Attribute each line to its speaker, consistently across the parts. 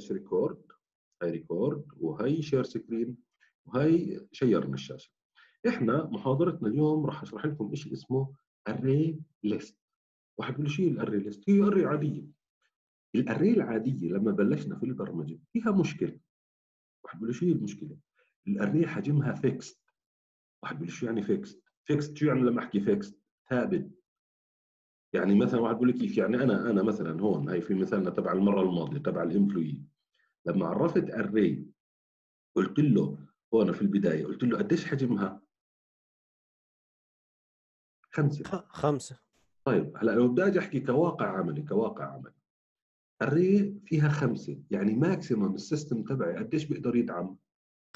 Speaker 1: إيش record هاي record وهي share screen وهي شيرنا الشاشة. إحنا محاضرتنا اليوم راح أشرح لكم شيء اسمه ArrayList واحد بيقول شيء ال ArrayList هي array عادية. ال array العادية لما بلشنا في البرمجة فيها مشكلة. واحد بيقول شو المشكلة؟ ال array حجمها fixed واحد بيقول شو يعني fixed fixed شو يعني لما أحكي fixed ثابت. يعني مثلا واحد بيقول لك كيف؟ يعني أنا أنا مثلا هون هي في مثالنا تبع المرة الماضية تبع ال employee لما عرفت array قلت له هون في البداية قلت له قديش حجمها؟ خمسة.
Speaker 2: خمسة.
Speaker 1: طيب هلأ لو بدي أجي أحكي كواقع عملي كواقع عملي. ال array فيها خمسة يعني maximum ال system تبعي قديش بيقدر يدعم؟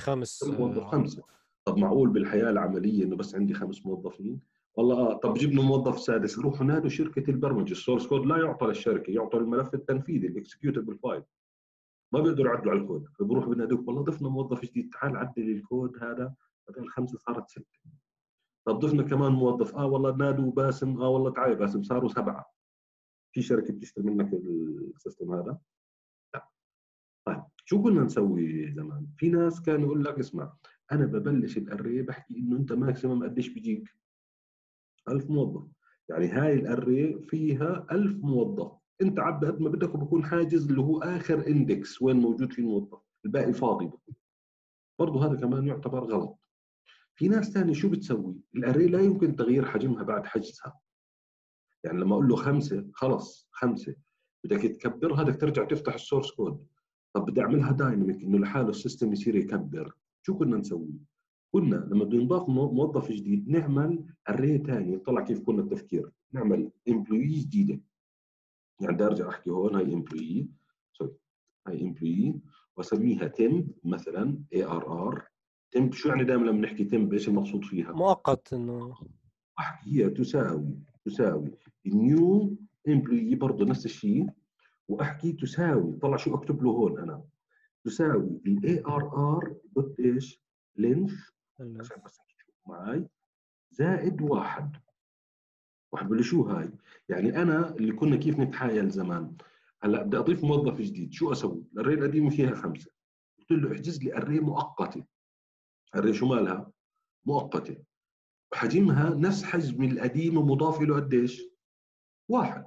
Speaker 2: خمس.
Speaker 1: موظف خمسة. طب معقول بالحياة العملية إنه بس عندي خمس موظفين؟ والله آه طب جبنا موظف سادس روحوا نادوا شركة البرمجة ال source code لا يعطى للشركة يعطى الملف التنفيذي ال executable file ما بيقدروا يعدلوا على الكود. فبروح بنادوك والله ضفنا موظف جديد. تعال عدل الكود هذا. بدل خمسه صارت ستة. طب ضفنا كمان موظف. آه والله نادوا باسم. آه والله تعال باسم. صاروا سبعة. في شركة بتشتري منك ال system هذا؟ لا. طيب شو كنا نسوي زمان؟ في ناس كانوا يقول لك اسمع أنا ببلش ال array بحكي إنه أنت maximum قديش بيجيك؟ 1000 موظف. يعني هاي ال array فيها 1000 موظف. انت عبي قد ما بدك وبكون حاجز اللي هو آخر index وين موجود فيه الموظف الباقي فاضي برضه هذا كمان يعتبر غلط. في ناس ثانية شو بتسوي؟ ال array لا يمكن تغيير حجمها بعد حجزها. يعني لما أقول له خمسة خلص خمسة. بدك تكبرها بدك ترجع تفتح ال source code طب بدي أعملها dynamic إنه لحاله ال system يصير يكبر. شو كنا نسوي؟ كنا لما بده ينضاف موظف جديد نعمل array ثاني طلع كيف كنا التفكير؟ نعمل employee جديدة. يعني بدي أرجع أحكي هون هاي employee sorry هاي employee وأسميها temp مثلا arr temp شو يعني دائما لما نحكي temp إيش المقصود فيها؟
Speaker 2: مؤقت إنه.
Speaker 1: احكي هي تساوي. تساوي new employee برضه نفس الشيء. وأحكي تساوي. طلع شو أكتب له هون أنا؟ تساوي ال arr dot إيش؟ length عشان بس تشوف معي زائد واحد. واحد بقول لي شو هاي؟ يعني أنا اللي كنا كيف نتحايل زمان هلأ بدي أضيف موظف جديد شو أسوي؟ ال array القديمه فيها خمسة قلت له احجز لي array مؤقتة array شو مالها؟ مؤقتة حجمها نفس حجم القديم ومضاف له قديش؟ واحد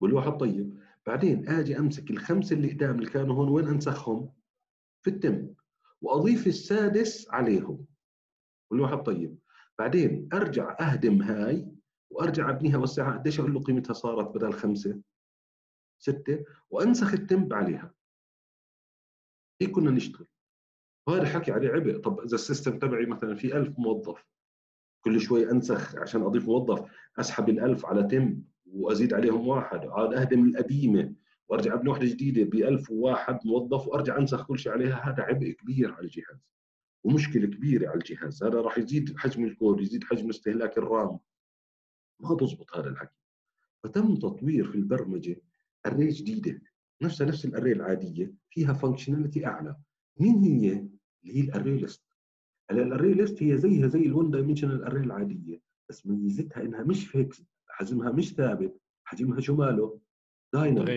Speaker 1: والواحد طيب بعدين آجي أمسك الخمسة اللي قدام اللي كانوا هون وين أنسخهم؟ في التم وأضيف السادس عليهم والواحد طيب بعدين أرجع أهدم هاي وأرجع أبنيها وسعها قديش أقول له قيمتها صارت بدل خمسة؟ ستة. وأنسخ التمب عليها. هيك كنا نشتغل. وهذا حكي عليه عبء. طب إذا ال system تبعي مثلا في ألف موظف كل شوي أنسخ عشان أضيف موظف أسحب الألف على temp وأزيد عليهم واحد. عاد اهدم القديمة. وأرجع أبني وحده جديدة ب 1001 موظف وأرجع أنسخ كل شيء عليها. هذا عبء كبير على الجهاز. ومشكلة كبيرة على الجهاز. هذا راح يزيد حجم الكود يزيد حجم استهلاك ال RAM. ما تزبط هذا الحكي فتم تطوير في البرمجة array جديدة نفسها نفس ال array العادية فيها functionality أعلى. مين هي؟ اللي هي ال array list هلا ال array list هي زيها زي ال one dimensional array العادية بس ميزتها إنها مش fix حجمها مش ثابت حجمها شو ماله؟ dynamic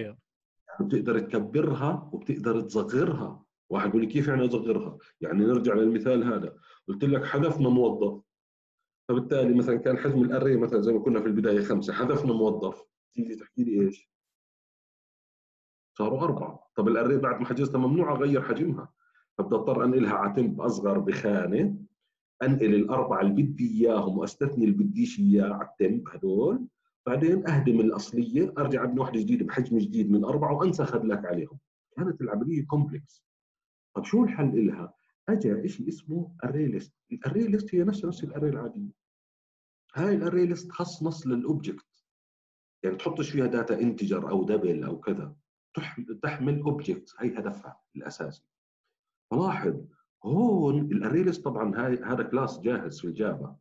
Speaker 1: يعني بتقدر تكبرها وبتقدر تصغرها. واحد يقول لي كيف يعني أصغرها؟ يعني نرجع للمثال هذا. قلت لك حذفنا موظف. فبالتالي مثلا كان حجم ال array مثلا زي ما كنا في البداية خمسة حذفنا موظف. تيجي تحكي لي إيش؟ صاروا أربعة. طب ال array بعد ما حجزتها ممنوع أغير حجمها. فبدي اضطر انقلها على temp اصغر بخانة أنقل الأربعة اللي بدي إياهم وأستثني اللي بديش إياه على ال temp هدول. بعدين أهدم الأصلية أرجع ابني واحدة جديدة بحجم جديد من أربعة وانسخ هذلك عليهم. كانت العملية complex طب شو الحل لها؟ اجى شيء اسمه array list ال array list هي نفسها نفس ال array العاديه هاي ال array list خصص لل object يعني تحطش فيها data integer أو double أو كذا. تحمل object هي هدفها الأساسي. فلاحظ هون ال array list طبعا هاي هذا class جاهز في ال Java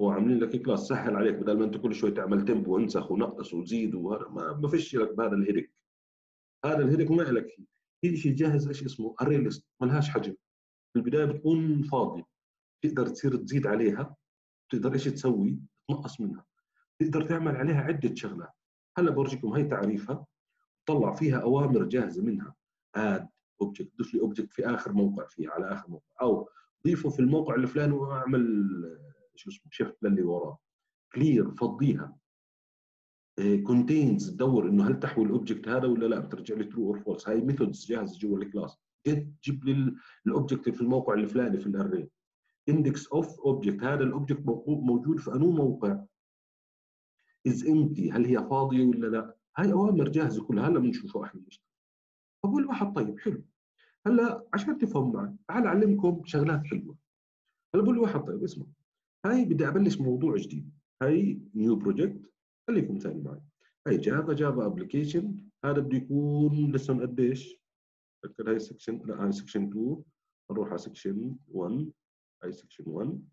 Speaker 1: هو عاملين لك class سهل عليك. بدل ما أنت كل شوي تعمل temp وانسخ ونقص وزيد وهذا ما فيش لك بهذا الهيدك هذا الهيدك ما لك هي شيء جاهز إيش اسمه؟ array list ما لهاش حجم. في البداية بتكون فاضية. تقدر تصير تزيد عليها تقدر إيش تسوي؟ تنقص منها. تقدر تعمل عليها عدة شغلات. هلأ بورجيكم هي تعريفها. طلع فيها أوامر جاهزة منها. add object ضيف لي object في آخر موقع فيه على آخر موقع. أو ضيفه في الموقع الفلاني واعمل شو اسمه shift للي وراه. clear فضيها. contains تدور إنه هل تحوي ال object هذا ولا لا؟ بترجع لي true or false هاي methods جاهزة جوا ال class. جيب لي ال object في الموقع الفلاني في ال array index of object هذا ال object موجود في أنو موقع. is empty هل هي فاضية ولا لا؟ هاي أوامر جاهزة كلها هلا بنشوفها إحنا. بنشتغل فبقول واحد طيب حلو. هلا عشان تفهم معي تعال أعلمكم شغلات حلوة. هلا بقول واحد طيب اسمع. هاي بدي أبلش موضوع جديد. هاي new project خليكم ثاني معي. هاي Java Java application هذا بده يكون lesson قديش فكر هاي section لا هاي section 2 نروح على section 1 هاي section 1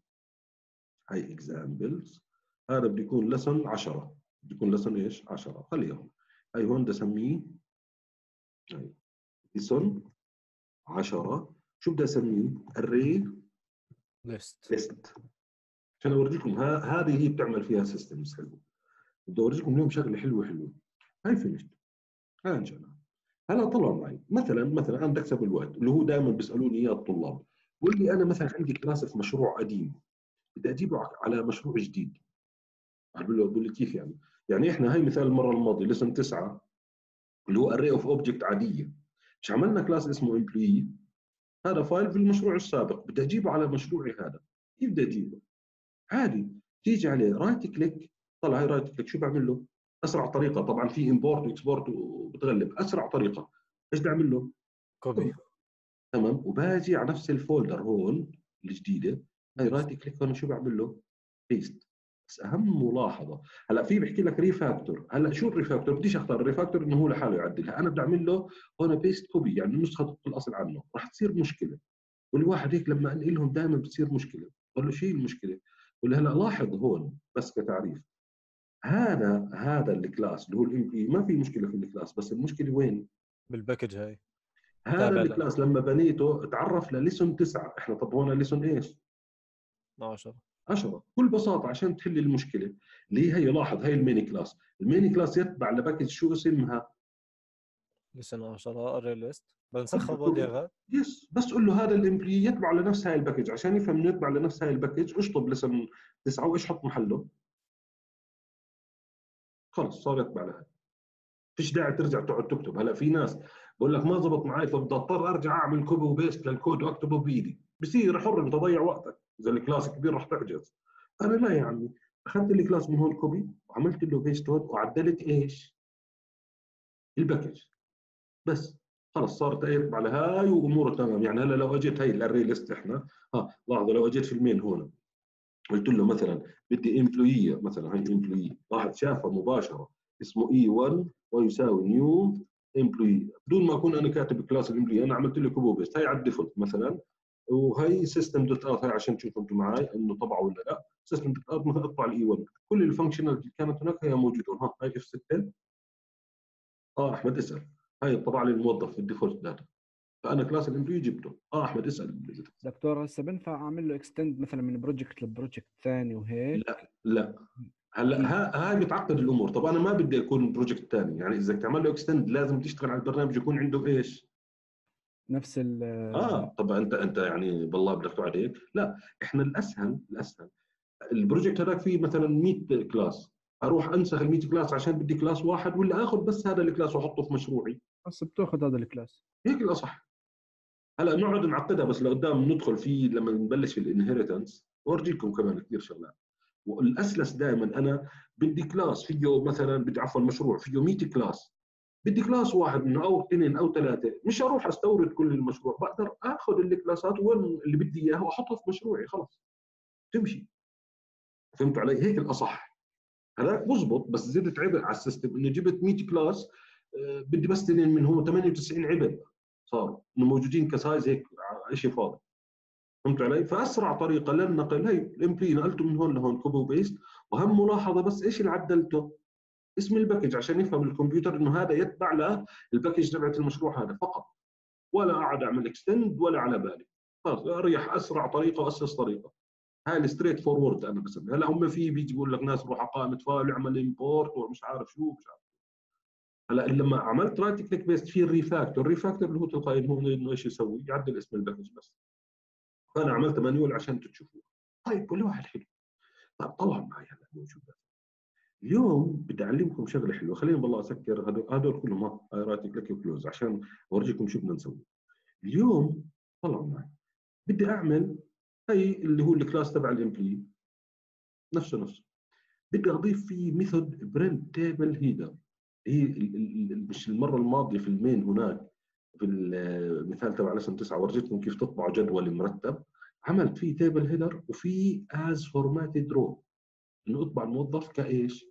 Speaker 1: هاي examples هذا بده يكون lesson 10 بده يكون lesson إيش؟ 10 خليها هون هاي هون بدي اسميه هاي lesson 10 شو بدي أسميه؟ array
Speaker 2: list
Speaker 1: list. عشان أورجيكم هذه هي بتعمل فيها systems حلو. بدي أورجيكم اليوم شغلة حلوة حلوة. هاي finished هاي انشأنا هلا طلعوا معي مثلا مثلا أنا بدي اكسب الوقت اللي هو دائما بيسألوني إياه الطلاب بقول لي أنا مثلا عندي class في مشروع قديم بدي أجيبه على مشروع جديد بقول له بقول لي كيف يعني؟ يعني إحنا هاي مثال المرة الماضية lesson تسعة اللي هو array of object عادية مش عملنا class اسمه employee هذا file في المشروع السابق بدي أجيبه على مشروعي هذا كيف بدي أجيبه؟ عادي تيجي عليه right click طلع هاي right click شو بعمل له؟ أسرع طريقة طبعا في import و export وبتغلب أسرع طريقة. إيش بدي اعمل له؟
Speaker 2: copy.
Speaker 1: تمام. وباجي على نفس ال folder هون الجديدة هاي right click هون شو بعمل له؟ paste بس أهم ملاحظة. هلأ في بحكي لك refactor هلأ شو ال refactor بديش أختار. ال refactor إنه هو لحاله يعدلها أنا بدي أعمل له هون paste copy يعني نسخه الأصل عنه. راح تصير مشكلة. والواحد هيك لما أنقلهم دائما بتصير مشكلة. بقول له شو المشكلة؟ له هلأ لاحظ هون بس كتعريف. هذا هذا ال class اللي هو ال employee ما في مشكلة في ال class بس المشكلة وين؟
Speaker 2: بال package هاي.
Speaker 1: هذا
Speaker 2: ال
Speaker 1: class لما بنيته تعرف لل lesson تسعة. إحنا طب هون lesson إيش؟
Speaker 2: 12
Speaker 1: 10 بكل بساطة عشان تحل المشكلة اللي هي لاحظ هي ال main class. ال main class يتبع ل package شو اسمها؟
Speaker 2: lesson 10 array list بنسخها بوديغات
Speaker 1: yes. بس قول له هذا ال employee يتبع لنفس هاي ال package. عشان يفهم إنه يتبع لنفس هاي ال package اشطب lesson تسعة وإيش حط محله؟ خلص صار لها فيش داعي ترجع تقعد تكتب. هلأ في ناس بقول لك ما زبط معي فبدي أضطر أرجع أعمل copy و paste لل code وأكتبه بإيدي. بصير حر انت ضيع وقتك. إذا ال class كبير راح تعجز. أنا لا يا عمي. أخذت ال class من هون copy وعملت له paste وعدلت إيش؟ ال package بس. خلص صارت يتبع لهاي وأموره تمام. يعني هلأ لو أجيت هي ال array list إحنا. ها لاحظوا لو أجيت في ال main هون. قلت له مثلا بدي employee مثلا هي employee واحد شافها مباشرة اسمه e 1 ويساوي new employee بدون ما أكون أنا كاتب class ال employee أنا عملت له copy paste هي على ال default مثلا. وهي system dot out هاي عشان تشوفوا أنتم معي إنه طبعه ولا لا. system dot out مثلا أطبع ال e 1 كل ال functional اللي كانت هناك هي موجودة. ها هاي F 6 آه أحمد اسأل. هاي طبع لي الموظف في ال default data فأنا class ال employee جبته. آه أحمد اسأل.
Speaker 3: دكتور هسه بنفع أعمل له extend مثلا من project ل project ثاني وهيك؟
Speaker 1: لا لا. هلأ ها- هاي بتعقد الأمور. طب أنا ما بدي أكون project ثاني. يعني إذا تعمل له extend لازم تشتغل على البرنامج يكون عنده إيش؟
Speaker 3: نفس ال
Speaker 1: آه طب أنت أنت يعني بالله بدك تقعد هيك. لا إحنا الأسهل الأسهل. ال project هذاك فيه مثلا 100 class أروح أنسخ ال 100 class عشان بدي class واحد ولا آخذ بس هذا ال class وأحطه في مشروعي.
Speaker 3: بس بتأخذ هذا ال class.
Speaker 1: هيك الأصح. هلا نقعد نعقدها بس لقدام ندخل في لما نبلش في ال inheritance وارجيكم كمان كثير شغلات. والأسلس دائما أنا بدي class فيه مثلا بدي عفوا مشروع فيه 100 class. بدي class واحد منه أو اثنين أو ثلاثة مش أروح أستورد كل المشروع. بقدر آخذ ال classات وين اللي بدي إياها وأحطها في مشروعي خلص. تمشي. فهمت علي؟ هيك الأصح. هذاك بزبط بس زدت عبء على ال system. إنه جبت 100 class آه، بدي بس اثنين منهم 98 عبء. صاروا إنه موجودين ك size هيك شيء فاضي. فهمت علي؟ فأسرع طريقة للنقل هي ال employee نقلته من هون لهون copy و paste واهم ملاحظة بس إيش اللي عدلته؟ اسم ال package عشان يفهم الكمبيوتر إنه هذا يتبع لل package تبعت المشروع هذا فقط. ولا أقعد أعمل extend ولا على بالي. خلص أريح أسرع طريقة وأسلس طريقة. هاي ال straightforward أنا بسميها. هلأ هم في بيجي بيقول لك ناس روح على قائمة file اعمل import ومش عارف شو مش عارف. هلا لما عملت right click paste في ال refactor ال refactor اللي هو تلقائي هو إنه إيش يسوي؟ يعدل اسم ال package بس. فانا عملت manual عشان تشوفوه. طيب كل واحد حلو. طيب طلع معي هلا موجود اليوم بدي أعلمكم شغلة حلوة. خلينا بالله أسكر. هدول هدول كلهم ها right click و close عشان أورجيكم شو بدنا نسوي. اليوم طلعوا معي. بدي أعمل هي اللي هو ال class تبع ال employee. نفسه نفسه. بدي أضيف فيه method print table header هي مش المرة الماضية في ال main هناك في المثال تبع lesson 9 ورجيتكم كيف تطبعوا جدول مرتب. عملت فيه table header وفي as formatted row إنه أطبع الموظف كإيش؟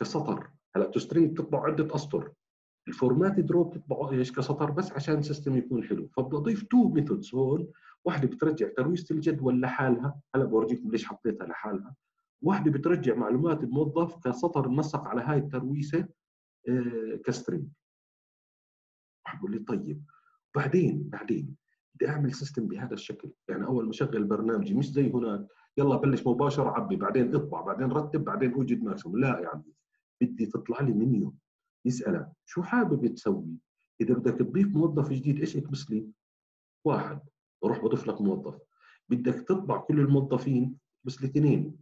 Speaker 1: كسطر. هلأ to string بتطبع عدة أسطر. ال formatted row بتطبعه إيش؟ كسطر بس عشان ال system يكون حلو. فبدي اضيف two methods هون. واحدة بترجع ترويسه الجدول لحالها. هلأ بورجيكم ليش حطيتها لحالها. واحدة بترجع معلومات الموظف كسطر منسق على هاي الترويسه آه، ك string. بقول لي طيب بعدين بعدين بدي أعمل system بهذا الشكل. يعني أول ما اشغل برنامجي مش زي هناك يلا بلش مباشرة عبي بعدين اطبع بعدين رتب بعدين أوجد maximum لا يعني بدي تطلع لي منيو. يسألك شو حابب تسوي؟ إذا بدك تضيف موظف جديد إيش اكبس لي؟ واحد بروح بضيف لك موظف. بدك تطبع كل الموظفين اكبس لي اثنين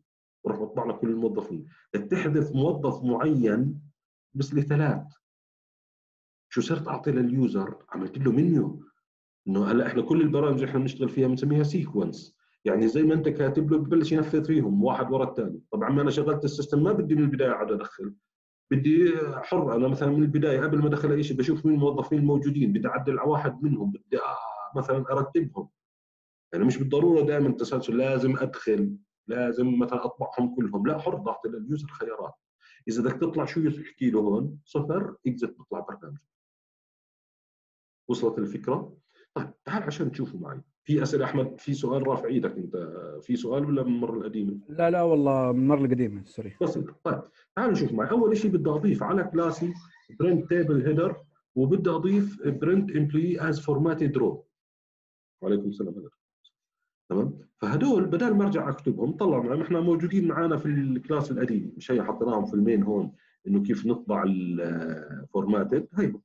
Speaker 1: بروح بطبع لك كل الموظفين. بدك تحذف موظف معين اكبس لي ثلاث شو صرت أعطي لل user؟ عملت له منيو. إنه هلأ إحنا كل البرامج اللي إحنا بنشتغل فيها بنسميها sequence يعني زي ما أنت كاتب له ببلش ينفذ فيهم واحد ورا الثاني. طبعا ما أنا شغلت ال system ما بدي من البداية أقعد أدخل. بدي حر. أنا مثلا من البداية قبل ما أدخل أي شيء بشوف مين الموظفين الموجودين بدي أعدل على واحد منهم بدي مثلا أرتبهم. يعني مش بالضرورة دائما تسلسل لازم أدخل لازم مثلا أطبعهم كلهم. لا حر حط لل user خيارات. إذا بدك تطلع شو يحكي له هون؟ صفر exit بطلع برنامج. وصلت الفكرة؟ طيب تعال عشان تشوفوا معي. في أسئلة أحمد في سؤال رافع إيدك أنت في سؤال ولا من المره القديمه؟
Speaker 3: لا لا والله من المره القديمه sorry.
Speaker 1: بسيط طيب تعال نشوف معي. أول شيء بدي أضيف على class ي print table header وبدي أضيف print employee as formatted row وعليكم السلام هذا. تمام؟ فهدول بدل ما ارجع اكتبهم طلعوا معي. إحنا موجودين معنا في ال class القديم. مش هي حطيناهم في ال main هون انه كيف نطبع ال formatted هيهم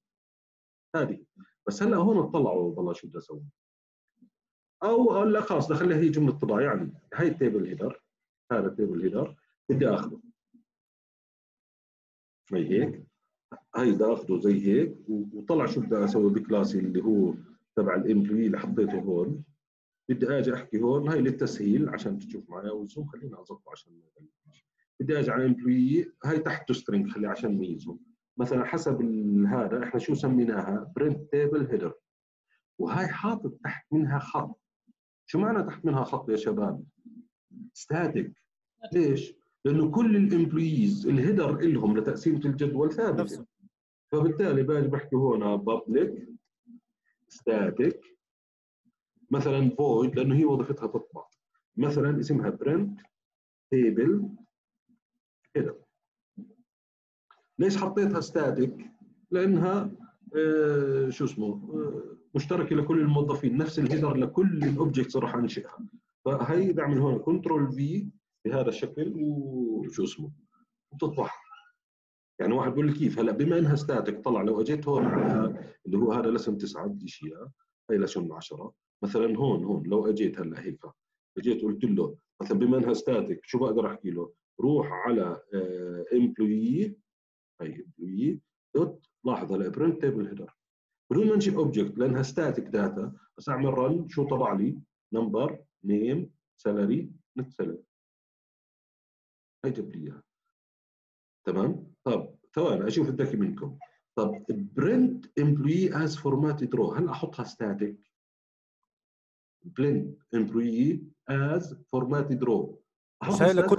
Speaker 1: هذه. بس هلا هون اطلعوا والله شو بدي أسوي. أو أقول لك خلاص دخلها هي جملة طباعة. يعني هاي ال table header. هذا ال table header. بدي آخذه. زي هيك. هاي بدي آخذه زي هيك. وطلع شو بدي أسوي ب class ي اللي هو تبع ال employee اللي حطيته هون. بدي أجي احكي هون هاي للتسهيل عشان تشوف معي وال zoom خلينا أظبطه عشان بدي أجي على employee هاي تحت string خلي عشان نميزهم مثلا حسب هذا إحنا شو سميناها؟ print table header وهاي حاطط تحت منها خط. شو معنى تحت منها خط يا شباب؟ static ليش؟ لأنه كل ال employees ال header لهم لتقسيمة الجدول ثابت فبالتالي باجي بحكي هون public static مثلا void لأنه هي وظيفتها تطبع مثلا اسمها print table header ليش حطيتها static؟ لأنها آه شو اسمه آه مشتركة لكل الموظفين نفس ال header لكل ال objects راح أنشئها. فهي بعمل هون control V بهذا الشكل وشو اسمه وبتطبعها يعني واحد بيقول لي كيف؟ هلا بما إنها static طلع لو أجيت هون على اللي هو هذا lesson 9 بدي إياه. هي lesson 10 مثلا هون هون لو أجيت هلأ هيك أجيت قلت له مثلا بما إنها static شو بقدر أحكي له؟ روح على employee هي employee dot لاحظ هلأ print table header بدون ما انشئ object لأنها static data بس أعمل run شو طبع لي؟ number name salary net salary هي جاب لي إياها تمام؟ طب ثواني أشوف الذكي منكم طب print employee as formatted row هل أحطها static؟ print employee as formatted row
Speaker 2: مش هاي لكل employee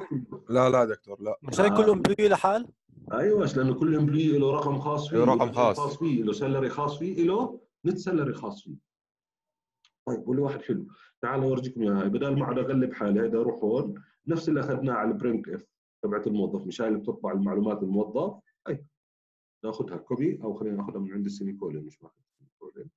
Speaker 4: لا لا دكتور لا.
Speaker 2: مش هاي كل employee لحال؟
Speaker 1: أيوه لأنه كل employee له رقم خاص فيه
Speaker 4: له رقم خاص.
Speaker 1: خاص فيه له salary خاص فيه له net salary خاص فيه. طيب لي واحد حلو. تعال أورجيكم إياها. بدل ما أقعد أغلب حالي هذا أروح هون. نفس اللي أخذناه على ال printf تبعت الموظف. مش هاي اللي بتطبع المعلومات الموظف. هي ناخذها copy أو خلينا ناخذها من عند ال semicolon مش ماخذ ال semicolon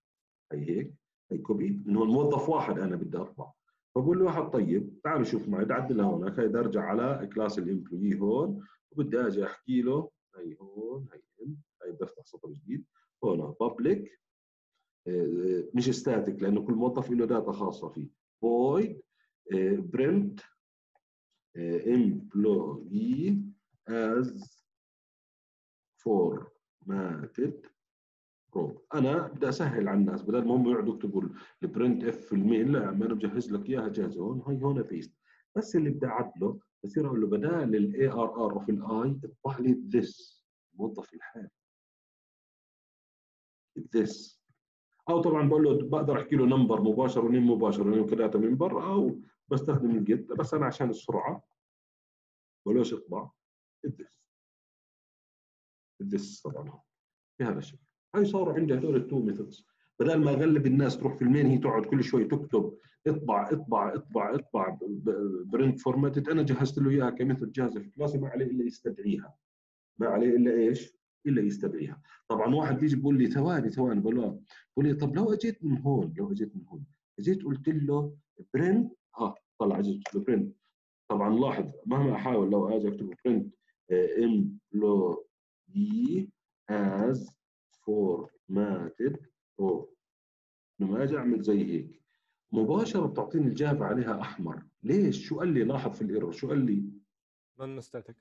Speaker 1: هي هيك. هي copy إنه الموظف واحد أنا بدي اطبع فبقول له واحد طيب تعالوا شوف معي بدي اعدلها هون بدي أرجع على class ال employee هون وبدي أجي أحكي له هي هون هي ام هي بدي افتح سطر جديد هون public مش static لأنه كل موظف له data خاصة فيه. void print employee as formatted row أنا بدي أسهل على الناس بدل ما هم يقعدوا يكتبوا ال printf في ال main لا ما أنا مجهز لك إياها جاهزة. هون هي هون paste بس اللي بدي أعدله بصير أقول له بدال ال arr of i اطبع لي this الموظف الحالي this أو طبعا بقول له بقدر أحكي له number مباشر و name مباشر لأنه كذا من برا أو بستخدم ال get بس أنا عشان السرعة بقولوش اطبع. ال this ال this طبعا بهذا الشكل. هاي صاروا عندي هدول ال two methods بدل ما اغلب الناس تروح في ال main هي تقعد كل شوي تكتب اطبع اطبع اطبع اطبع print formatted أنا جهزت له إياها ك method جاهزة في class ي ما عليه إلا يستدعيها. ما عليه إلا إيش؟ إلا يستدعيها. طبعا واحد بيجي بيقول لي ثواني ثواني بقول لي طب لو أجيت من هون لو أجيت من هون أجيت قلت له print آه طلع أجيت له print طبعا لاحظ مهما أحاول لو أجي أكتب print employee as formatted row لما أجي أعمل زي هيك. مباشرة بتعطيني ال Java عليها أحمر. ليش؟ شو قال لي؟ لاحظ في ال error. شو قال لي؟ non-static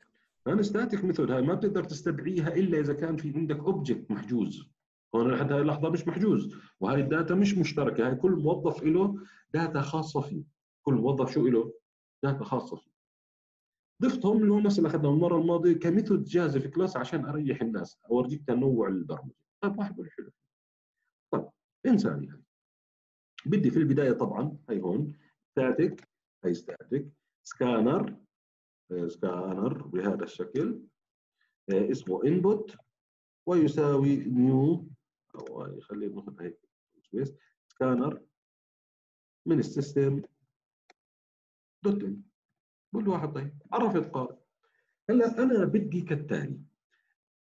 Speaker 1: non-static method هاي ما بتقدر تستدعيها إلا إذا كان في عندك object محجوز. هون لحد هاي اللحظة مش محجوز. وهي ال data مش مشتركة. هاي كل موظف له data خاصة فيه. كل موظف شو له data خاصة فيه. ضفتهم اللي هو نفس اللي اخذناه المرة الماضية ك method جاهزه في class عشان أريح الناس. أورجيك تنوع البرمجة. واحد بقول حلو. طيب انساني هاي بدي في البداية طبعا هي هون static هي static scanner scanner بهذا الشكل اسمه input ويساوي new أو خليه مثلا هيك space scanner من ال system dot in بقول له واحد طيب عرفت قال هلأ أنا بدي كالتالي.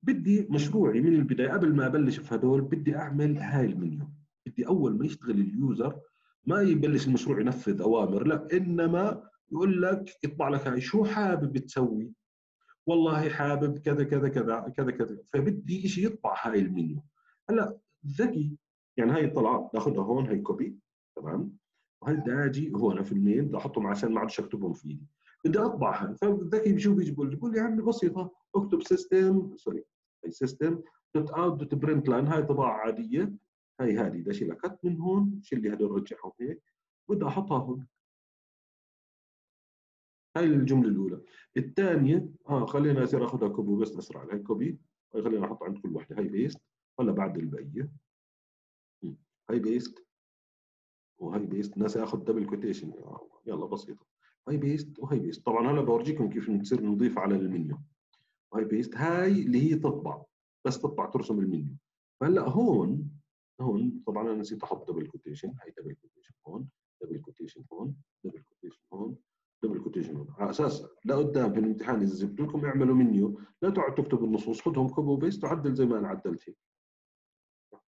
Speaker 1: بدي مشروعي من البداية قبل ما أبلش في هدول بدي أعمل هاي المنيو بدي أول ما يشتغل ال user ما يبلش المشروع ينفذ أوامر لا إنما يقول لك يطبع لك هاي شو حابب تسوي؟ والله حابب كذا كذا كذا كذا كذا. فبدي شيء يطبع هاي المنيو هلأ ذكي. يعني هاي طلعت ناخذها هون هي copy تمام؟ وهي بدي أجي هون في ال main بدي أحطهم عشان ما عادش اكتبهم في بدي أطبع هاي. فالذكي بشو بيجي بيقول لي يا عمي بسيطة اكتب system sorry system dot out dot print line هاي طباعة عادية. هاي هذه بدي اشيلها cut من هون شيل لي هدول رجعهم هيك. بدي أحطها هون. هاي الجملة الأولى. الثانية آه خلينا اصير أخذها copy بس أسرع هاي copy. هاي خلينا أحط عند كل وحده هاي paste ولا بعد البقية. هاي paste وهي paste ناس اخذ double quotation يلا بسيطة. هاي paste وهي paste طبعا هلا بورجيكم كيف نصير نضيف على المنيو. وهي paste هاي اللي هي تطبع بس تطبع ترسم المنيو. فهلأ هون هون طبعا أنا نسيت أحط double quotation هاي double quotation هون double quotation هون double quotation هون double quotation هون. على أساس لقدام في الامتحان إذا جبت لكم اعملوا منيو لا تقعد تكتب النصوص خذهم copy و paste وعدل زي ما أنا عدلت هيك.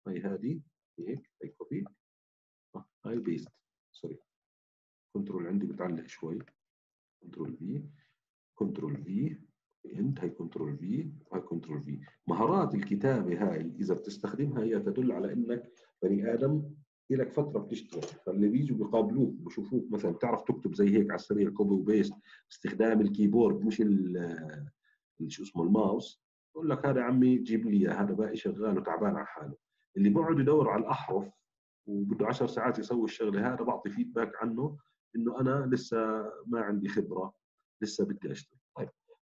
Speaker 1: هاي هذه هيك هاي copy هاي paste sorry control عندي بتعلق شوي. control V control V أنت هي control V وهي control V مهارات الكتابة هاي إذا بتستخدمها هي تدل على إنك بني آدم لك فترة بتشتغل. فاللي بيجوا بيقابلوك بشوفوك مثلا بتعرف تكتب زي هيك على السريع copy و paste باستخدام ال keyboard مش شو اسمه الماوس. بقول لك هذا عمي جيب لي هذا باقي شغال وتعبان على حاله. اللي بقعد يدور على الأحرف وبده 10 ساعات يسوي الشغلة هذا بعطي feedback عنه إنه أنا لسه ما عندي خبرة لسه بدي أشتغل.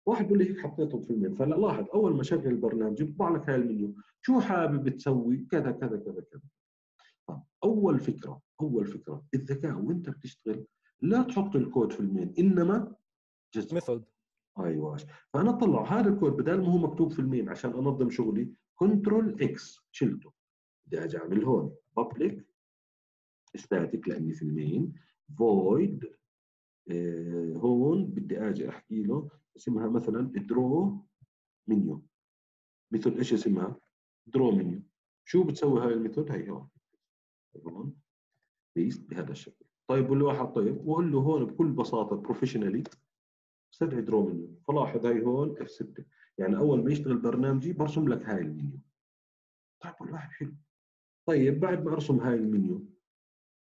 Speaker 1: واحد بيقول لي هيك حطيتهم في ال main فلا لاحظ أول ما شغل البرنامج يطبع لك هاي المنيو شو حابب تسوي؟ كذا كذا كذا كذا. طيب أول فكرة أول فكرة الذكاء وانت بتشتغل لا تحط الكود في ال main إنما
Speaker 2: جزء. method
Speaker 1: أيوه. فأنا طلع هذا الكود بدل ما هو مكتوب في ال main عشان أنظم شغلي control X شلته. بدي أجي أعمل هون public static لأني في ال main void آه هون بدي أجي أحكي له اسمها مثلا draw menu method إيش اسمها؟ draw menu شو بتسوي هاي ال method؟ هي هون. paste بهذا الشكل. طيب له واحد طيب وقول له هون بكل بساطة professionally استدعي draw menu فلاحظ هاي هون F 6 يعني أول ما يشتغل برنامجي برسم لك هاي المنيو طيب والله حلو. طيب بعد ما أرسم هاي المنيو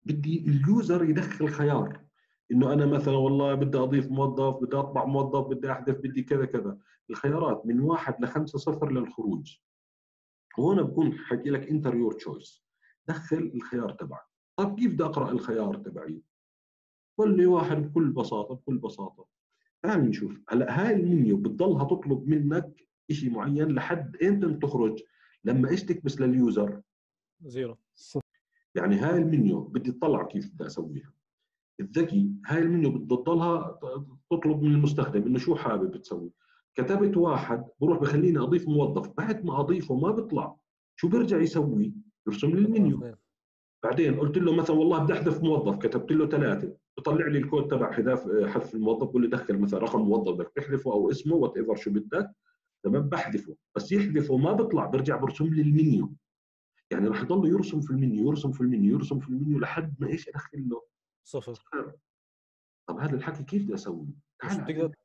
Speaker 1: بدي ال user يدخل خيار. إنه أنا مثلا والله بدي أضيف موظف بدي أطبع موظف بدي أحذف بدي كذا كذا. الخيارات من واحد لخمسة صفر للخروج. وهنا بكون حكي لك enter your choice دخل الخيار تبعك. طيب كيف بدي أقرأ الخيار تبعي؟ قل لي واحد بكل بساطة بكل بساطة. تعال نشوف. هلأ هاي المنيو بتضلها تطلب منك شيء معين لحد إمتى تخرج لما إيش تكبس لل
Speaker 2: user. zero.
Speaker 1: يعني هاي المنيو بدي اطلع كيف بدي أسويها. الذكي هاي المنيو بدي تضلها تطلب من المستخدم إنه شو حابب تسوي. كتبت واحد بروح بخليني أضيف موظف بعد ما أضيفه ما بيطلع. شو بيرجع يسوي؟ يرسم لي المنيو. بعدين قلت له مثلا والله بدي أحذف موظف كتبت له ثلاثة. بطلع لي الكود تبع حذاف حذف الموظف بقول لي دخل مثلا رقم موظف بدك تحذفه أو اسمه whatever شو بدك تمام؟ بحذفه. بس يحذفه ما بيطلع برجع برسم لي المنيو. يعني راح يضل يرسم في المنيو يرسم في المنيو يرسم في المنيو لحد ما إيش أدخل له؟
Speaker 2: صفر.
Speaker 1: طب هذا الحكي كيف بدي أسوي؟
Speaker 2: مش تقدر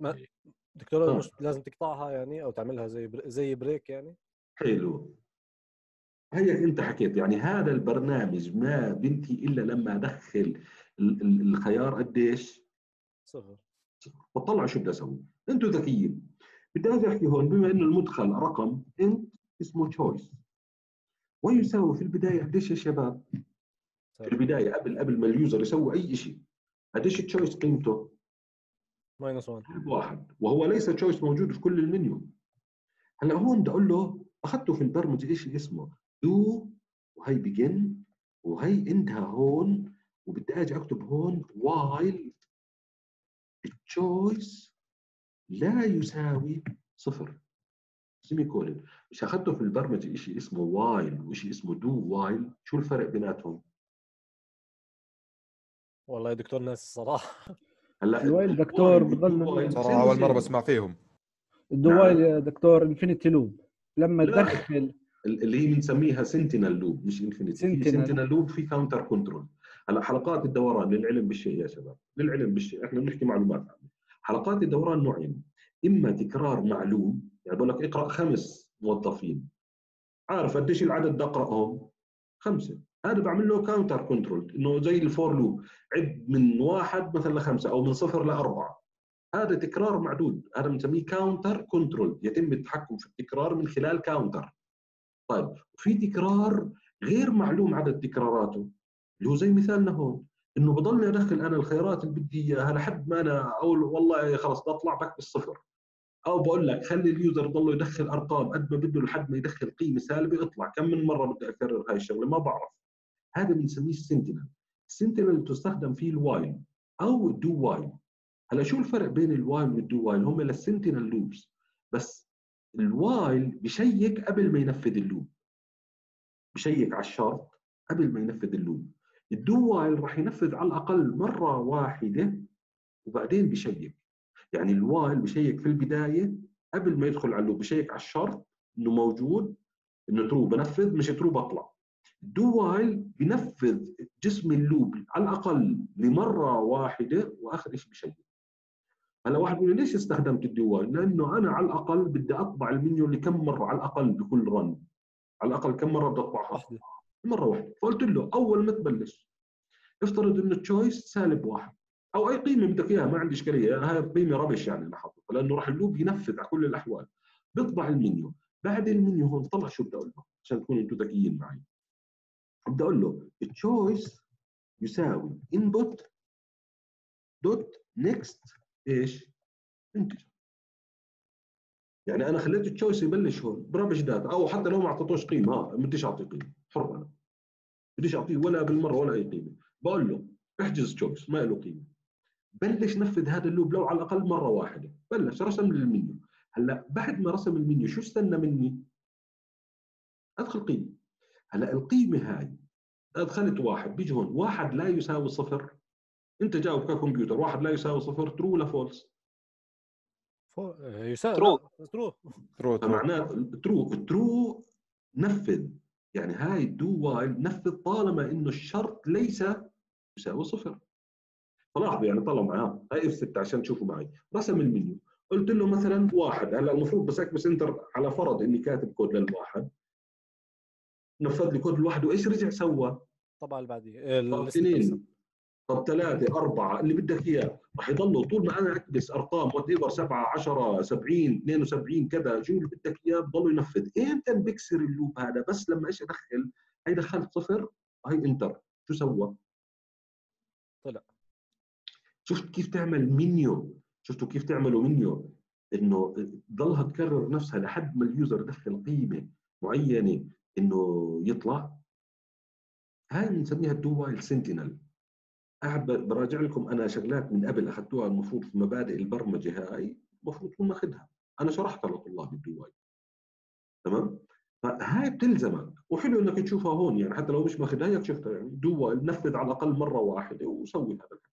Speaker 2: ما... دكتور آه. مش لازم تقطعها يعني أو تعملها زي بر... زي بريك يعني؟
Speaker 1: حلو. هي أنت حكيت يعني هذا البرنامج ما بنتي إلا لما أدخل الخيار قديش؟
Speaker 2: صفر.
Speaker 1: بطلع شو بدي أسوي؟ أنتم ذكيين. بدي أجي أحكي هون بما إنه المدخل رقم int اسمه choice ويساوي في البداية قديش يا شباب؟ في البداية قبل قبل ما ال user يسوي أي شيء. قديش ال choice قيمته؟
Speaker 2: minus 1
Speaker 1: واحد وهو ليس choice موجود في كل المنيو. هلأ هون بدي أقول له أخذته في البرمجة إيش اسمه؟ do وهي begin وهي انتهى هون وبدي أجي أكتب هون while ال choice لا يساوي صفر. semicolon مش أخذته في البرمجة شيء اسمه while وشيء اسمه do while شو الفرق بيناتهم؟
Speaker 2: والله يا دكتور ناس الصراحة.
Speaker 3: هلا ال while دكتور بضل
Speaker 4: صراحة أول مرة بسمع فيهم.
Speaker 3: ال do while يا دكتور infinity loop لما تدخل
Speaker 1: اللي هي بنسميها sentinel loop مش infinity sentinel loop في counter control هلا حلقات الدوران للعلم بالشيء يا شباب. للعلم بالشيء. إحنا بنحكي معلومات عامة. حلقات الدوران نوعين. إما تكرار معلوم يعني بقول لك اقرأ خمس موظفين. عارف قديش العدد بدي اقراهم خمسة. هذا بعمل له counter control إنه زي ال for loop عد من واحد مثلا لخمسة أو من صفر لأربعة. هذا تكرار معدود هذا بنسميه counter control يتم التحكم في التكرار من خلال counter طيب في تكرار غير معلوم عدد تكراراته. اللي هو زي مثالنا هون إنه بضلني أدخل أنا الخيارات اللي بدي إياها لحد ما أنا أقول والله خلص بطلع بك بالصفر. أو بقول لك خلي ال user يضل يدخل أرقام قد ما بده لحد ما يدخل قيمة سالبة اطلع كم من مرة بدي أكرر هاي الشغلة؟ ما بعرف. هذا بنسميه ال sentinel ال sentinel تستخدم فيه ال while أو ال do while هلا شو الفرق بين ال while وال do while هم لل sentinel loops بس ال while بشيك قبل ما ينفذ ال loop بشيك على الشرط قبل ما ينفذ ال loop ال do while راح ينفذ على الأقل مرة واحدة وبعدين بشيك. يعني ال while بشيك في البداية قبل ما يدخل على ال loop بشيك على الشرط إنه موجود إنه true بنفذ مش true بطلع. ال do while بنفذ جسم ال loop على الأقل لمرة واحدة وآخر شيء بشيك هلا واحد بيقول ليش استخدمت ال do while؟ لأنه أنا على الأقل بدي أطبع المنيو لكم مرة على الأقل بكل run. على الأقل كم مرة بدي أطبعها؟ واحدة. مرة واحدة. فقلت له أول ما تبلش افترض إنه ال choice سالب واحد أو أي قيمة بدك إياها ما عندي إشكالية. هاي قيمة rubbish يعني أنا حاططها لأنه راح ال loop ينفذ على كل الأحوال. بيطبع المنيو. بعد المنيو هون طلع شو بدي أقول له؟ عشان تكونوا أنتم ذكيين معي. بدي أقول له ال choice يساوي input dot next إيش؟ integer يعني أنا خليت ال choice يبلش هون. ب rubbish data أو حتى لو ما أعطيتوش قيمة. ها بديش أعطيه قيمة. حر أنا. بديش أعطيه ولا بالمرة ولا أي قيمة. بقول له احجز choice ما له قيمة. بلش نفذ هذا ال loop لو على الأقل مرة واحدة. بلش. رسم المنيو. هلأ بعد ما رسم المنيو شو استنى مني؟ أدخل قيمة. هلا القيمة هاي ادخلت واحد بيجي هون واحد لا يساوي صفر. أنت جاوب ككمبيوتر واحد لا يساوي صفر true ولا false
Speaker 2: يساوي
Speaker 4: true
Speaker 2: true
Speaker 4: true
Speaker 1: معناته true true نفذ. يعني هاي ال do while نفذ طالما إنه الشرط ليس يساوي صفر. فلاحظوا يعني طلعوا معاه. هاي F 6 عشان تشوفوا معي. رسم المنيو. قلت له مثلا واحد هلا المفروض بس اكبس enter على فرض إني كاتب كود للواحد. نفذ لي كود لوحده. إيش رجع سوى؟
Speaker 2: طبعا اللي بعديه.
Speaker 1: طب اثنين. طب ثلاثة أربعة اللي بدك إياه. راح يضلوا طول ما أنا أكبس أرقام whatever 7 10 70 72 كذا شو اللي بدك إياه؟ بضلوا ينفذ. إمتى بكسر ال loop هذا؟ بس لما إيش أدخل؟ هي دخلت صفر هي enter. شو سوى؟
Speaker 2: طلع.
Speaker 1: شفت كيف تعمل منيو؟ شفتوا كيف تعملوا منيو؟ إنه ضلها تكرر نفسها لحد ما ال user يدخل قيمة معينة. إنه يطلع هاي بنسميها ال do while sentinel قاعد براجع لكم أنا شغلات من قبل أخذتوها المفروض في مبادئ البرمجة هاي المفروض تكون ماخذها أنا شرحتها لطلاب ال do while تمام؟ فهاي بتلزمك. وحلو إنك تشوفها هون يعني حتى لو مش ماخذها هيك شفتها يعني do while نفذ على الأقل مرة واحدة وسوي هذا الحكي.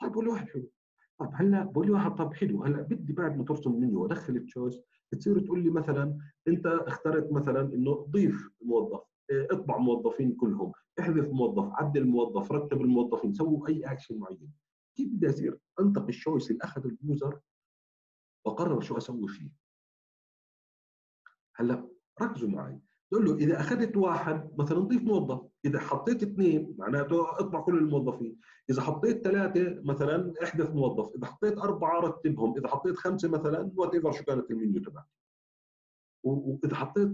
Speaker 1: طيب بقول واحد حلو. طب هلأ بقول لي واحد طب حلو هلأ بدي بعد ما ترسم منيو وأدخل ال choice تصير تقول لي مثلا أنت اخترت مثلا إنه ضيف موظف آه، اطبع موظفين كلهم احذف موظف عدل موظف رتب الموظفين سووا أي اكشن معين. كيف بدي أصير؟ انطق ال choice اللي اخذ ال user وأقرر شو أسوي فيه. هلأ ركزوا معي. تقول له إذا أخذت واحد مثلا ضيف موظف إذا حطيت اثنين معناته اطبع كل الموظفين إذا حطيت ثلاثة مثلا احذف موظف إذا حطيت أربعة رتبهم إذا حطيت خمسة مثلا whatever شو كانت المنيو تبعك. وإذا حطيت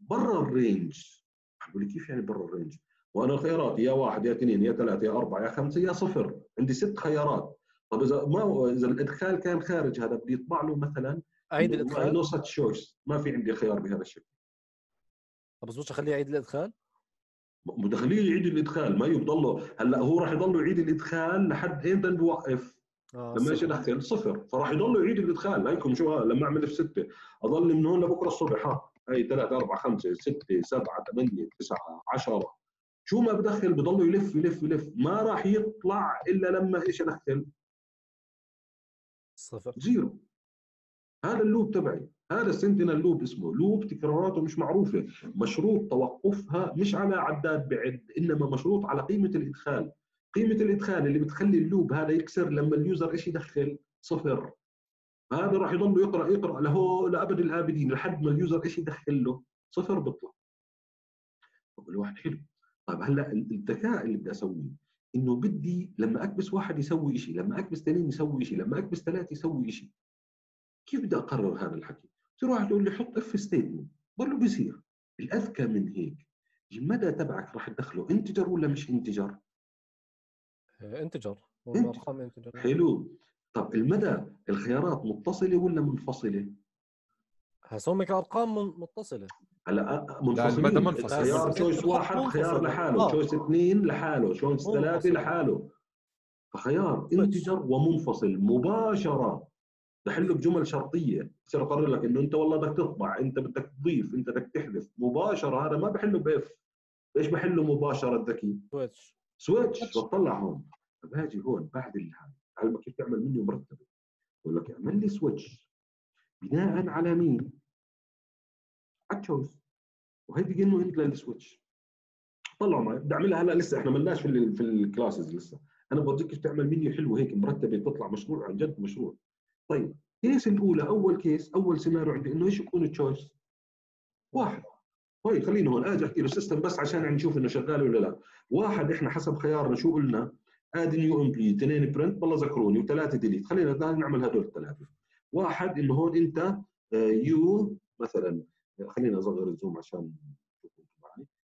Speaker 1: برا ال range بقول لي كيف يعني برا ال range؟ وأنا الخيارات يا واحد يا اثنين يا ثلاثة يا أربعة يا خمسة يا صفر عندي ست خيارات. طب إذا ما إذا الإدخال كان خارج هذا بدي يطبع له مثلا
Speaker 2: أعيد الإدخال؟
Speaker 1: نو تشويس ما في عندي خيار بهذا الشكل.
Speaker 2: طب بس اخليه يعيد الإدخال؟
Speaker 1: مدخليه يعيد الإدخال ما يضله هلأ هو راح يضل يعيد الإدخال لحد ايمتى بوقف آه لما إيش يدخل صفر فراح يضل يعيد الإدخال. هيكم شو لما أعمل في ستة. أضل من هون لبكرة الصبح. ها هي 3 4 5 6 7 8 9 10 شو ما بدخل بضله يلف يلف يلف. ما راح يطلع إلا لما إيش أدخل؟
Speaker 2: صفر.
Speaker 1: zero. هذا ال loop تبعي. هذا ال sentinel loop اسمه. loop تكراراته مش معروفة. مشروط توقفها مش على عداد بعد إنما مشروط على قيمة الإدخال. قيمة الإدخال اللي بتخلي ال loop هذا يكسر لما ال user إيش يدخل؟ صفر. هذا راح يضل يقرأ يقرأ له لأبد الآبدين لحد ما ال user إيش يدخل له؟ صفر بيطلع. بقول واحد حلو. طيب هلأ الذكاء اللي بدي أسويه إنه بدي لما أكبس واحد يسوي شيء لما أكبس اثنين يسوي شيء لما أكبس ثلاثة يسوي شيء كيف بدي أقرر هذا الحكي؟ بصير واحد يقول لي حط if statement بقول له بيصير. الأذكى من هيك. المدى تبعك راح تدخله integer ولا مش integer؟
Speaker 2: integer ارقام integer
Speaker 1: حلو. طب المدى؟ الخيارات متصلة ولا منفصلة؟
Speaker 2: هسومك ارقام متصلة.
Speaker 1: هلا منفصلين. منفصل. خيار choice واحد خيار لحاله. choice اثنين لحاله. choice ثلاثة لحاله. فخيار integer ومنفصل مباشرة. بحله بجمل شرطية. بصير أقرر لك إنه أنت والله بدك تطبع أنت بدك تضيف أنت بدك تحذف. مباشرة هذا ما بحله ب if. ليش بحله مباشرة الذكي؟
Speaker 2: switch.
Speaker 1: switch. بطلع هون. فباجي هون بعد هذا علمك كيف تعمل منه مرتبة. بقول لك اعمل لي switch. بناء على مين؟ على ال choice. وهي بيجي إنه انت لل switch طلعوا معي. بدي أعملها هلأ لسه. إحنا ملناش في في ال classes لسه. أنا بورجيك كيف تعمل منيو حلو هيك مرتبة تطلع مشروع عن جد مشروع. طيب case الأولى أول case أول سيناريو عندي إنه إيش يكون ال choice؟ واحد. طيب خلينا هون آجي أحكي له system بس عشان نشوف إنه شغال ولا لا. واحد إحنا حسب خيارنا شو قلنا؟ add new employee اثنين print والله ذكروني وثلاثة delete خلينا نعمل هدول الثلاثة. واحد إنه هون أنت you آه، مثلا خلينا أصغر ال zoom عشان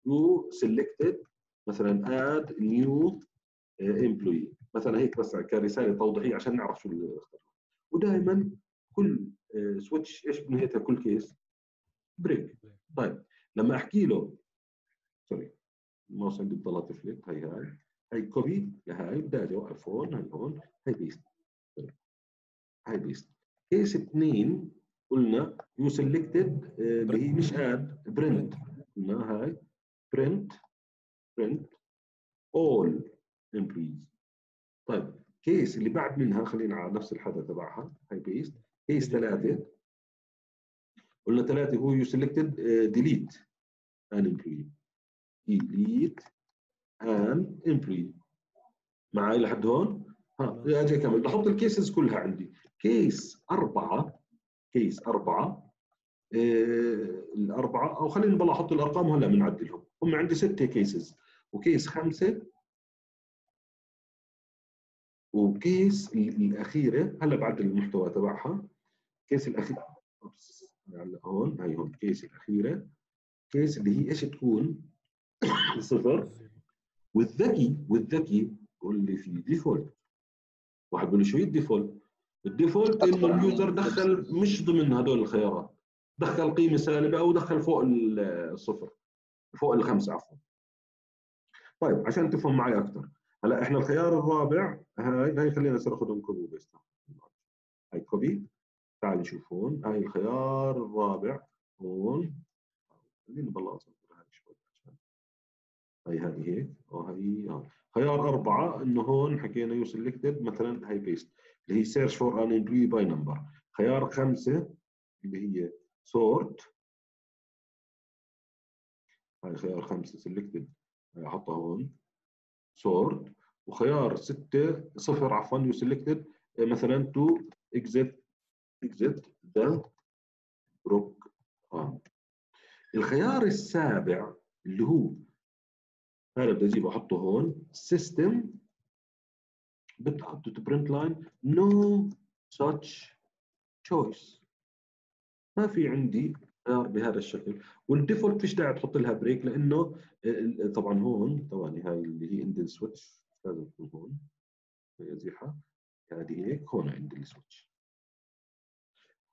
Speaker 1: you selected مثلا add new employee مثلا هيك بس كرسالة توضيحية عشان نعرف شو اللي اخترنا ودائما كل switch آه، إيش بنهايتها كل case؟ break طيب لما أحكي له sorry ال mouse عندي بضلها تفلت هي هاي هاي copy لهاي بدي أجي اوقف هون هاي هون هاي paste هاي paste case اثنين قلنا you selected اللي هي مش add print قلنا هاي print print all employees طيب case اللي بعد منها خلينا على نفس الحدث تبعها هاي paste case ثلاثة. قلنا ثلاثة هو you selected delete an employee delete an employee معي لحد هون؟ ها أجي اكمل بحط ال cases كلها عندي. case أربعة case أربعة آه، الأربعة أو خلينا نبلا أحط الأرقام وهلا بنعدلهم. هم عندي ستة cases و case خمسة و case الأخيرة هلأ بعدل المحتوى تبعها case الأخيرة هلا هون هاي هون ال case الأخيرة case اللي هي إيش تكون؟ صفر. والذكي والذكي بقول لي في default واحد بيقول شو هي ال default؟ ال default إنه ال user دخل مش ضمن هدول الخيارات. دخل قيمة سالبة أو دخل فوق الصفر فوق الخمسة عفوا. طيب عشان تفهم معي أكثر هلا إحنا الخيار الرابع هاي هاي خلينا نصير ناخذهم copy paste هاي copy تعال نشوف هون. هاي الخيار الرابع. هون. خلينا بالله اصغر هاي شوي. هاي هذه هيك. وهي آه. خيار أربعة إنه هون حكينا you selected مثلا هاي paste اللي هي search for an employee by number خيار خمسة اللي هي sort هاي خيار خمسة selected احطها هون. sort وخيار ستة صفر عفوا you selected مثلا to exit exit the prog الخيار السابع اللي هو هذا بدي أجيب أحطه هون. system بتحطه print line no such choice ما في عندي خيار بهذا الشكل. وال default فيش داعي تحط لها break لأنه طبعا هون ثواني هاي اللي هي end ال switch هون هي ازيحها هذه هيك هون عندي ال switch.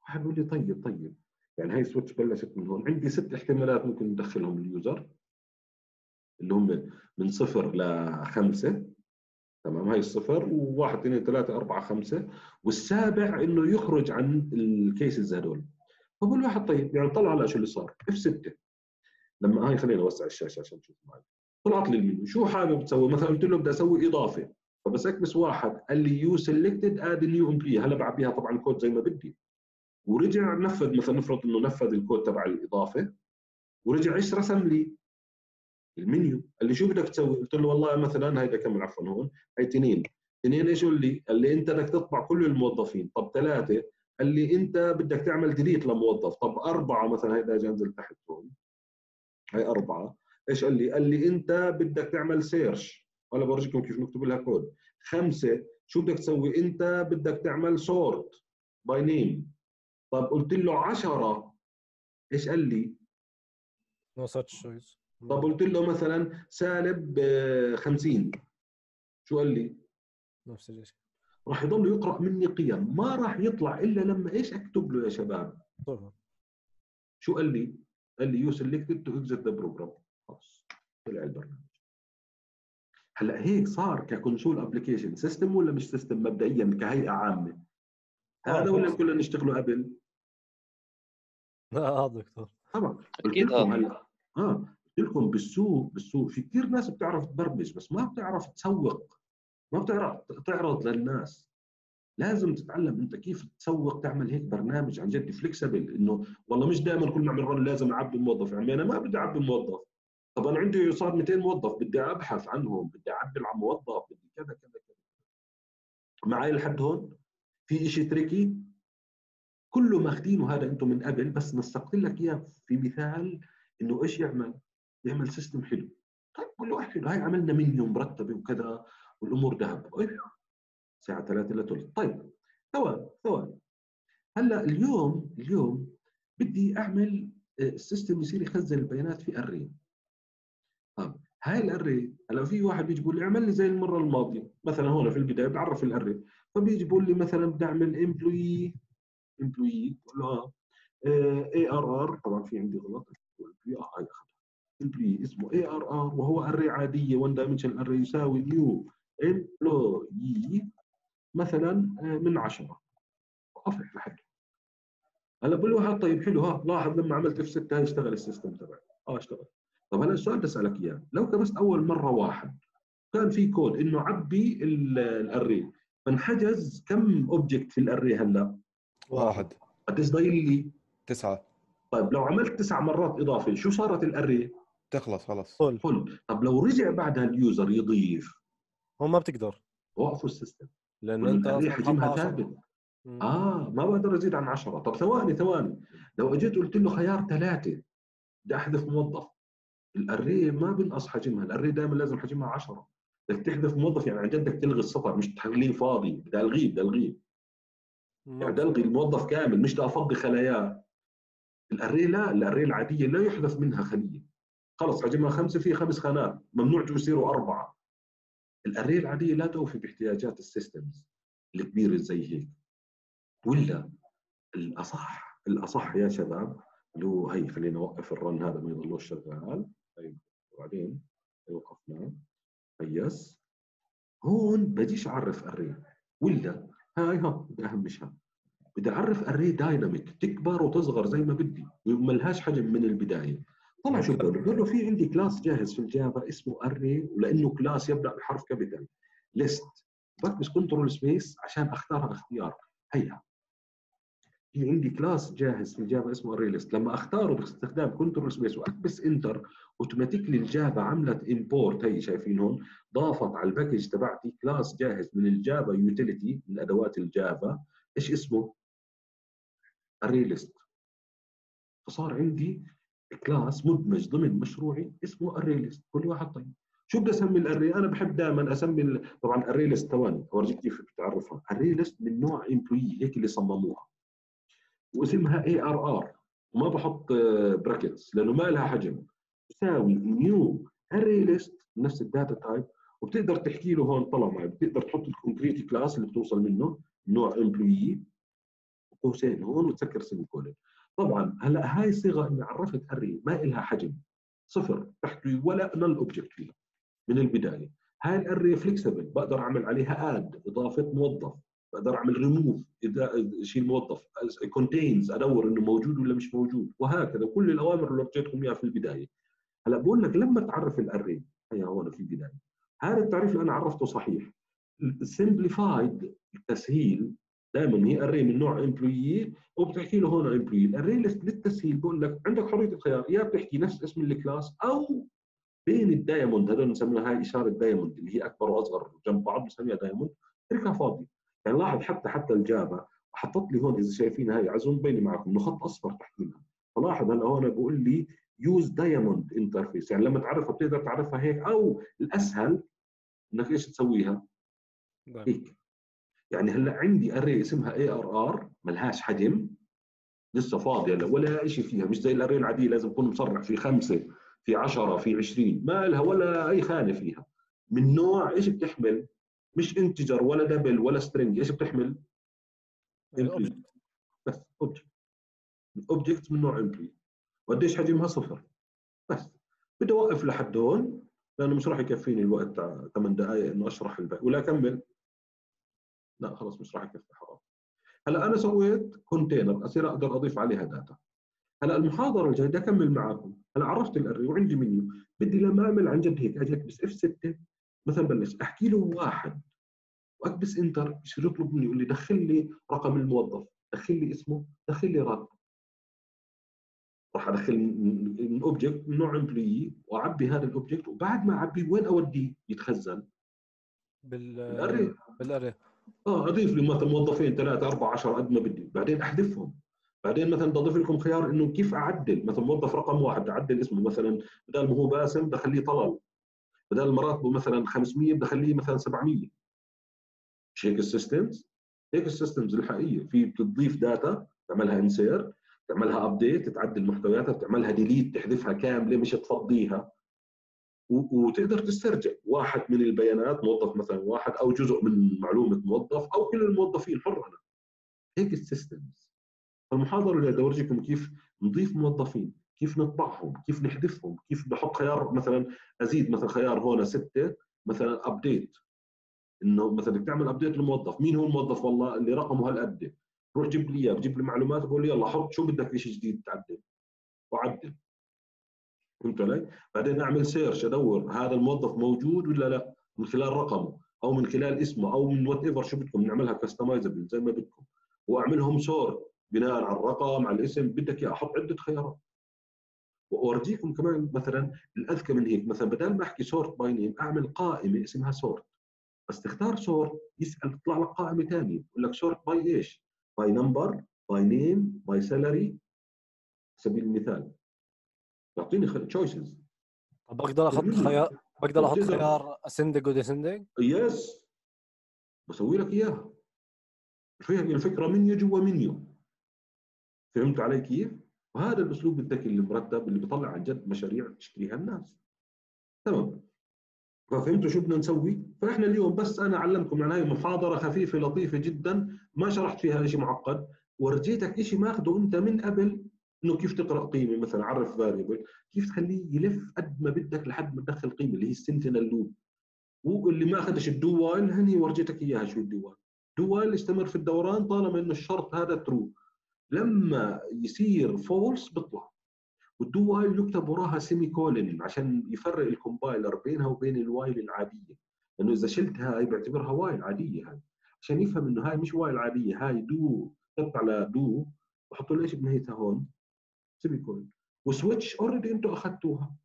Speaker 1: واحد بيقول لي طيب طيب. يعني هاي ال switch بلشت من هون. عندي ست احتمالات ممكن ندخلهم ال user اللي هم من صفر لخمسه تمام؟ هاي الصفر وواحد اثنين ثلاثة أربعة خمسة. والسابع إنه يخرج عن ال cases هذول. فبقول واحد طيب يعني طلع هلا شو اللي صار؟ F 6 لما هاي خلينا نوسع الشاشة عشان تشوف معي. طلعت لي المنيو شو حابب تسوي؟ مثلا قلت له بدي أسوي إضافة. فبس أكبس واحد. قال لي you selected add new employee هلا بعبيها طبعا الكود زي ما بدي. ورجع نفذ مثلا نفرض إنه نفذ الكود تبع الإضافة. ورجع إيش رسم لي المنيو. قال لي شو بدك تسوي؟ قلت له والله مثلا هيدا كم عفوا هون. هي اثنين. اثنين إيش قال لي؟ قال لي أنت بدك تطبع كل الموظفين. طب ثلاثة. قال لي أنت بدك تعمل delete لموظف. طب أربعة مثلا هيدا أجي انزل تحت هون. هي أربعة. إيش قال لي؟ قال لي أنت بدك تعمل search وهلا بورجيكم كيف نكتب لها كود خمسة شو بدك تسوي؟ أنت بدك تعمل sort by name طب قلت له 10 إيش قال لي؟
Speaker 2: نو ساتش تشويس
Speaker 1: طب قلت له مثلا سالب 50 شو قال لي؟
Speaker 2: نفس الشيء
Speaker 1: راح يضل يقرأ مني قيم. ما راح يطلع إلا لما إيش أكتب له يا شباب؟
Speaker 2: طبعا.
Speaker 1: شو قال لي؟ قال لي you selected to exit the program طلع البرنامج. هلأ هيك صار ك console application system ولا مش system مبدئيا كهيئة عامة؟ هذا ولا كلنا نشتغلوا قبل؟
Speaker 2: لا دكتور.
Speaker 1: طبعا.
Speaker 4: أكيد
Speaker 1: هلأ آه قلت لكم بالسوق بالسوق في كثير ناس بتعرف تبرمج بس ما بتعرف تسوق. ما بتعرف تعرض للناس. لازم تتعلم أنت كيف تسوق تعمل هيك برنامج عن جد flexible إنه والله مش دائما كل ما أعمل run لازم أعبي موظف. يعني أنا ما بدي أعبي موظف. طب أنا عندي صار 200 موظف بدي أبحث عنهم بدي أعبي عن موظف بدي كذا كذا كذا. معي لحد هون؟ في شيء tricky؟ كله ماخذينه هذا أنتم من قبل بس نسقت لك إياه في مثال إنه إيش يعمل؟ يعمل system حلو. طيب كل واحد حلو هاي عملنا منيو مرتبة وكذا والأمور ذهب طيب الساعة 3 الا ثلث. طيب ثواني ثواني. هلأ اليوم اليوم بدي أعمل ال system يصير يخزن البيانات في array طيب هاي ال array هلا في واحد بيجي بيقول لي اعمل لي زي المرة الماضية. مثلا هون في البداية بعرف ال array فبيجي بيقول لي مثلا بدي أعمل employee employee بقول له arr طبعا في عندي غلط. هاي employee اسمه arr وهو array عادية 1 dimension array يساوي new employee مثلا من 10 وقفت لحد هلا بقول له طيب حلو ها لاحظ لما عملت F 6 اشتغل ال system تبعي. آه اشتغل. طب هلا السؤال بدي اسالك إياه. لو كبست أول مرة واحد كان في كود إنه عبي ال array فانحجز كم object في ال array هلا؟
Speaker 5: واحد.
Speaker 1: قديش ضايل لي؟
Speaker 5: تسعة.
Speaker 1: طيب لو عملت تسع مرات إضافة شو صارت ال array؟
Speaker 5: تخلص خلص.
Speaker 2: full.
Speaker 1: full. طب لو رجع بعدها ال user يضيف؟
Speaker 2: هو ما بتقدر.
Speaker 1: وقفوا ال
Speaker 2: system.
Speaker 1: لأن
Speaker 2: أنت
Speaker 1: حجمها. ثابت.
Speaker 2: مم.
Speaker 1: آه ما بقدر أزيد عن 10 طب ثواني ثواني. لو أجيت قلت له خيار ثلاثة بدي أحذف موظف. ال array ما بنقص حجمها ال array دائما لازم حجمها 10 بدك تحذف موظف يعني عن جد بدك تلغي السطر مش تخليه فاضي بدي ألغيه بدي ألغيه. يعني بدي ألغي الموظف كامل مش بدي أفضي خلاياه. ال array لا ال array العادية لا يحذف منها خلية. خلص حجمها خمسة في خمس خانات ممنوع يصيروا أربعة. ال array العادية لا توفي باحتياجات ال systems الكبيرة زي هيك. ولا الأصح الأصح يا شباب اللي هو هي خلينا نوقف ال run هذا ما يضلوش شغال. طيب وبعدين وقفناه yes هون بديش أعرف array ولا هاي ها بدي أهمشها. بدي أعرف array dynamic تكبر وتصغر زي ما بدي وما لهاش حجم من البداية. طلع شو بقول؟ بقول له في عندي class جاهز في الجافا اسمه array ولأنه class يبدأ بحرف capital list بكبس control space عشان اختارها اختيار هيها في عندي class جاهز في الجافا اسمه array list لما أختاره باستخدام control space وأكبس enter automatically الجافا عملت import هي شايفين هون ضافت على ال package تبعتي class جاهز من الجافا utility من أدوات الجافا إيش اسمه؟ array list فصار عندي class مدمج ضمن مشروعي اسمه array list كل واحد طيب. شو بدي أسمي ال array أنا بحب دائما أسمي. طبعا array list ثواني اورجيك كيف بتعرفها. array list من نوع employee هيك اللي صمموها. واسمها a r r وما بحط brackets لأنه ما لها حجم. تساوي new ArrayList نفس ال data type وبتقدر تحكي له هون طلع معي. بتقدر تحط ال concrete class اللي بتوصل منه نوع Employee قوسين هون وتسكر semicolon طبعا هلأ هاي الصيغة اني عرفت array ما لها حجم صفر تحتوي ولا null object فيها من البداية. هاي ال array flexible بقدر أعمل عليها add إضافة موظف بقدر أعمل ريموف إذا اشيل موظف contains أدور إنه موجود ولا مش موجود وهكذا. كل الأوامر اللي اعطيتكم إياها في البداية. هلا بقول لك لما تعرف ال array هي هون في البداية. هذا التعريف اللي أنا عرفته صحيح. ال simplified التسهيل دائما هي array من نوع Employee وبتحكي له هون Employee ال array للتسهيل بقول لك عندك حرية الخيار. يا بتحكي نفس اسم ال class أو بين ال diamond. هذول بنسميها هاي إشارة diamond اللي هي أكبر وأصغر جنب بعض بنسميها diamond. اتركها فاضية. يعني لاحظ حتى حتى ال Java حطت لي هون إذا شايفين هاي ع zoom بيني معكم انه خط أصفر تحت منها فلاحظ هلا هون بقول لي use diamond interface يعني لما تعرفها بتقدر تعرفها هيك أو الأسهل إنك إيش تسويها؟ هيك. يعني هلأ عندي array اسمها a r r ملهاش حجم لسه فاضية ولا شيء فيها مش زي ال array العادية لازم يكون مصرح في خمسة في 10 في 20 ما لها ولا أي خانة فيها. من نوع إيش بتحمل؟ مش integer ولا double ولا string إيش بتحمل؟ بس object object من نوع Employee وقديش حجمها صفر. بس. بدي أوقف لحد هون لأنه مش راح يكفيني الوقت تاع 8 دقائق إنه أشرح الباقي. ولا أكمل؟ لا خلص مش راح يكفي حرام. هلأ أنا سويت container أصير أقدر أضيف عليها data هلأ المحاضرة الجاية بدي أكمل معاكم. هلأ عرفت ال array وعندي منيو. بدي لما أعمل عن جد هيك أجي أكبس F 6 مثلا بلش أحكي له واحد وأكبس enter يصير يطلب مني يقول لي دخل لي رقم الموظف دخل لي اسمه دخل لي راتبه راح أدخل من object من نوع Employee وأعبي هذا ال object وبعد ما أعبيه وين أوديه؟ يتخزن.
Speaker 2: بال
Speaker 1: بال
Speaker 2: array
Speaker 1: بال array آه أضيف لي مثلا موظفين ثلاثة أربعة عشر قد ما بدي. بعدين أحذفهم. بعدين مثلا بدي اضيف لكم خيار إنه كيف أعدل؟ مثلا موظف رقم واحد أعدل اسمه. مثلا بدل ما هو باسم بدي اخليه طلال بدل ما راتبه مثلا 500 بدي اخليه مثلا 700 مش هيك ال systems هيك ال systems الحقيقية. في بتضيف data تعملها insert تعملها update تعدل محتوياتها تعملها delete تحذفها كاملة مش تفضيها. وتقدر تسترجع. واحد من البيانات موظف مثلا واحد أو جزء من معلومة موظف أو كل الموظفين حر أنا هيك ال systems فالمحاضرة اللي بدي اورجيكم كيف نضيف موظفين كيف نطبعهم كيف نحذفهم كيف بحط خيار مثلا أزيد مثلا خيار هون ستة مثلا update إنه مثلا بدك تعمل update للموظف. مين هو الموظف والله اللي رقمه هالقد؟ روح جيب لي إياه بجيب لي معلومات بقول لي يلا حط شو بدك شيء جديد تعدل وعدل. فهمت علي؟ بعدين أعمل search أدور هذا الموظف موجود ولا لا؟ من خلال رقمه أو من خلال اسمه أو من whatever شو بدكم نعملها customizable زي ما بدكم. وأعملهم sort بناء على الرقم على الاسم بدك إياه أحط عدة خيارات. وأورجيكم كمان مثلا الأذكى من هيك مثلا بدل ما أحكي sort by name أعمل قائمة اسمها sort بس تختار sort يسأل تطلع لك قائمة ثانية يقول لك sort by إيش؟ by number by name by salary سبيل المثال. يعطيني choices
Speaker 2: طب بقدر
Speaker 1: أحط.
Speaker 2: خيار بقدر
Speaker 1: أحط
Speaker 2: خيار ascending و
Speaker 1: descending yes بسوي لك إياها. فهي الفكرة؟ منيو جوا منيو. فهمت علي كيف؟ وهذا الأسلوب الذكي اللي مرتب اللي بيطلع عن جد مشاريع تشتريها الناس. تمام. ففهمتوا شو بدنا نسوي؟ فاحنا اليوم بس أنا علمكم يعني هاي محاضره خفيفة لطيفة جدا ما شرحت فيها شيء معقد ورجيتك شيء ماخذه أنت من قبل إنه كيف تقرأ قيمة مثلا عرف variable كيف تخليه يلف قد ما بدك لحد ما تدخل قيمة اللي هي ال sentinel loop واللي ما أخذش ال do while هني ورجيتك إياها شو ال do while do while يستمر في الدوران طالما إنه الشرط هذا true لما يصير false بيطلع. وال do while يكتب وراها semicolon عشان يفرق ال compiler بينها وبين ال while العادية. لأنه إذا شلت هاي بيعتبرها while عادية هاي. عشان يفهم إنه هاي مش while عادية هاي do حط على do وحط له إيش هون؟ semicolon و switch already أنتم أخذتوها.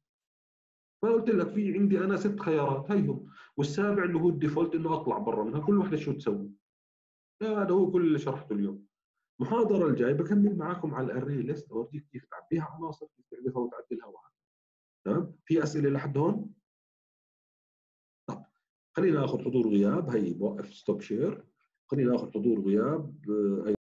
Speaker 1: فقلت لك في عندي أنا ست خيارات هيهم والسابع اللي هو ال default إنه أطلع برا منها كل وحدة شو تسوي؟ هذا هو كل اللي شرحته اليوم. المحاضره الجايه بكمل معاكم على ال ArrayList أوريك كيف تعبيها عناصر كيف تعرفها وتعدلها وهذا. تمام؟ في أسئلة لحد هون؟ طب خلينا اخذ حضور غياب. هي بوقف stop share خلينا اخذ حضور غياب آه،